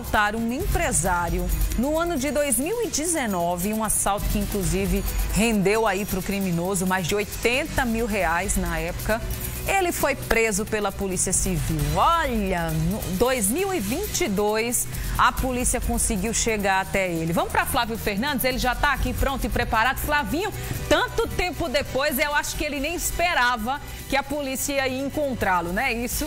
assaltar um empresário no ano de 2019, um assalto que inclusive rendeu aí para o criminoso mais de 80 mil reais na época. Ele foi preso pela Polícia Civil. Olha, no 2022 a polícia conseguiu chegar até ele. Vamos para Flávio Fernandes, ele já está aqui pronto e preparado. Flavinho, tanto tempo depois, eu acho que ele nem esperava que a polícia ia encontrá-lo, não é isso?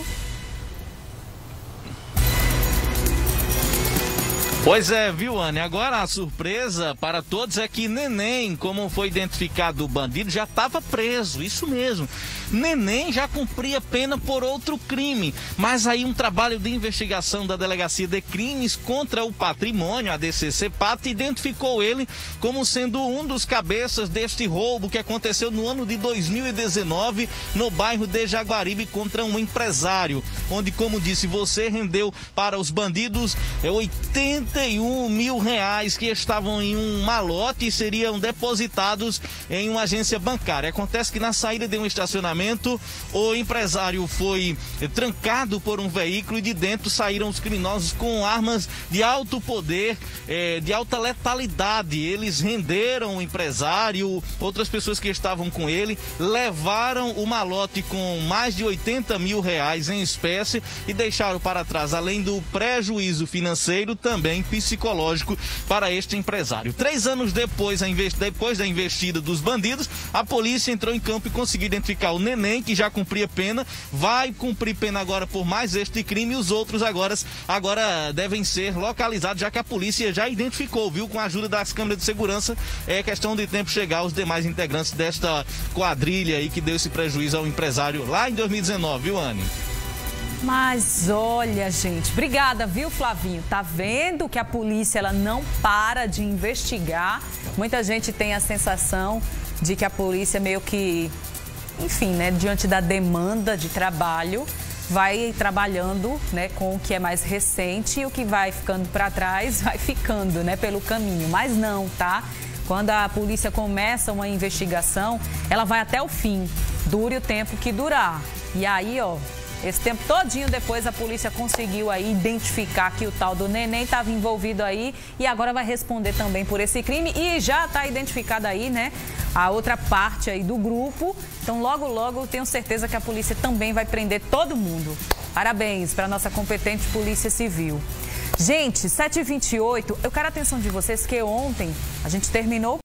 Pois é, viu, Anne? Agora a surpresa para todos é que Neném, como foi identificado o bandido, já estava preso. Isso mesmo. Neném já cumpria pena por outro crime. Mas aí um trabalho de investigação da Delegacia de Crimes contra o Patrimônio, a DCC PAT, identificou ele como sendo um dos cabeças deste roubo que aconteceu no ano de 2019 no bairro de Jaguaribe contra um empresário, onde, como disse você, rendeu para os bandidos 80 31 mil reais que estavam em um malote e seriam depositados em uma agência bancária. Acontece que na saída de um estacionamento, o empresário foi trancado por um veículo e de dentro saíram os criminosos com armas de alto poder, eh, de alta letalidade. Eles renderam o empresário, outras pessoas que estavam com ele, levaram o malote com mais de 80 mil reais em espécie e deixaram para trás, além do prejuízo financeiro, psicológico para este empresário. Três anos depois, depois da investida dos bandidos, a polícia entrou em campo e conseguiu identificar o neném, que já cumpria pena, vai cumprir pena agora por mais este crime e os outros agora, agora devem ser localizados, já que a polícia já identificou, viu, com a ajuda das câmeras de segurança. É questão de tempo chegar aos demais integrantes desta quadrilha aí que deu esse prejuízo ao empresário lá em 2019, viu, Anne? Mas olha, gente, obrigada, viu, Flavinho? Tá vendo que a polícia ela não para de investigar? Muita gente tem a sensação de que a polícia meio que, enfim, né, diante da demanda de trabalho, vai trabalhando, né, com o que é mais recente e o que vai ficando para trás vai ficando, né, pelo caminho. Mas não, tá? Quando a polícia começa uma investigação, ela vai até o fim, dure o tempo que durar. E aí, ó, esse tempo todinho depois a polícia conseguiu aí identificar que o tal do neném estava envolvido aí e agora vai responder também por esse crime e já está identificada aí, né, a outra parte aí do grupo. Então logo logo tenho certeza que a polícia também vai prender todo mundo. Parabéns para nossa competente Polícia Civil. Gente, 7h28, eu quero a atenção de vocês que ontem a gente terminou